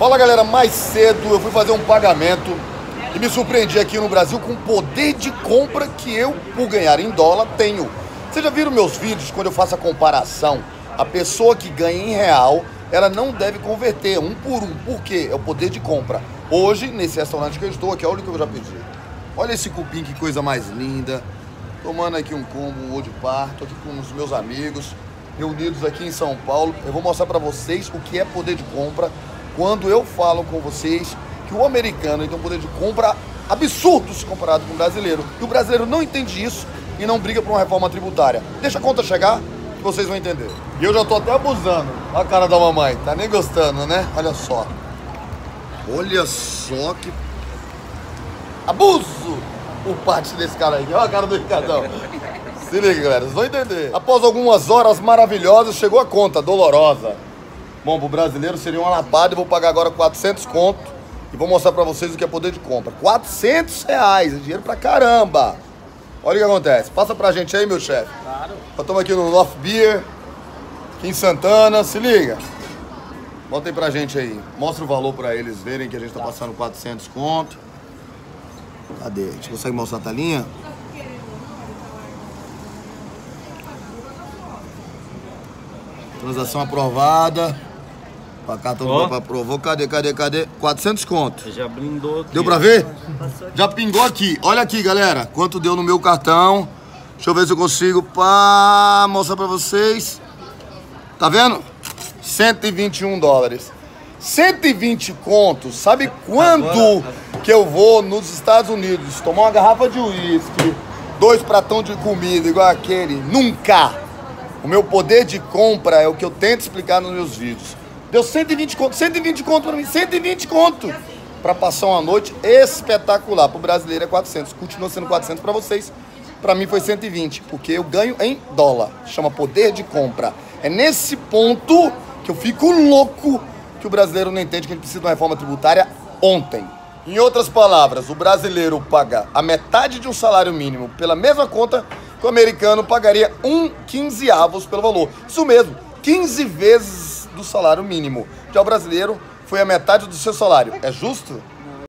Fala galera, mais cedo eu fui fazer um pagamento e me surpreendi aqui no Brasil com o poder de compra que eu, por ganhar em dólar, tenho. Vocês já viram meus vídeos quando eu faço a comparação? A pessoa que ganha em real, ela não deve converter um por um. Por quê? É o poder de compra. Hoje, nesse restaurante que eu estou aqui, olha o que eu já pedi. Olha esse cupim, que coisa mais linda. Tomando aqui um combo ou de parto, aqui com os meus amigos, reunidos aqui em São Paulo. Eu vou mostrar para vocês o que é poder de compra quando eu falo com vocês que o americano tem um poder de compra absurdo se comparado com o brasileiro. E o brasileiro não entende isso e não briga por uma reforma tributária. Deixa a conta chegar que vocês vão entender. E eu já tô até abusando. Olha a cara da mamãe, tá nem gostando, né? Olha só. Olha só que abuso por parte desse cara aí. Olha a cara do Ricardão. Se liga, galera, vocês vão entender. Após algumas horas maravilhosas, chegou a conta dolorosa. Bom, pro brasileiro seria uma lapada e vou pagar agora 400 conto. E vou mostrar pra vocês o que é poder de compra. 400 reais, é dinheiro pra caramba. Olha o que acontece. Passa pra gente aí, meu chefe. Claro. Nós estamos aqui no North Beer, aqui em Santana. Se liga. Bota aí pra gente aí. Mostra o valor pra eles verem que a gente tá passando 400 conto. Cadê? A gente consegue mostrar a talinha? Transação aprovada. Pra cá, todo mundo aprovou. Cadê, cadê, cadê? 400 conto. Já blindou aqui. Deu pra ver? Já pingou aqui. Olha aqui, galera. Quanto deu no meu cartão. Deixa eu ver se eu consigo pá, mostrar pra vocês. Tá vendo? 121 dólares. 120 contos. Sabe quanto que eu vou nos Estados Unidos tomar uma garrafa de uísque, dois pratão de comida igual aquele? Nunca! O meu poder de compra é o que eu tento explicar nos meus vídeos. Deu 120 conto, 120 conto pra mim, 120 conto para passar uma noite espetacular. Pro brasileiro é 400, continua sendo 400 para vocês. Para mim foi 120, porque eu ganho em dólar. Chama poder de compra. É nesse ponto que eu fico louco que o brasileiro não entende que gente precisa de uma reforma tributária ontem. Em outras palavras, o brasileiro paga a metade de um salário mínimo pela mesma conta que o americano pagaria um quinzeavos pelo valor. Isso mesmo, 15 vezes do salário mínimo. Já o brasileiro foi a metade do seu salário. É justo?